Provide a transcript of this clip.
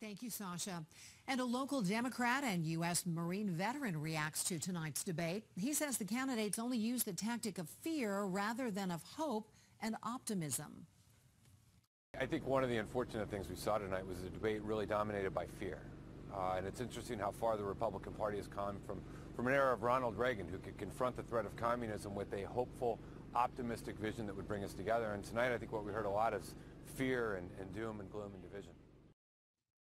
Thank you, Sasha. And a local Democrat and U.S. Marine veteran reacts to tonight's debate. He says the candidates only use the tactic of fear rather than of hope and optimism. I think one of the unfortunate things we saw tonight was a debate really dominated by fear. Uh, and it's interesting how far the Republican Party has come from, from an era of Ronald Reagan, who could confront the threat of communism with a hopeful, optimistic vision that would bring us together. And tonight, I think what we heard a lot is fear and, and doom and gloom and division.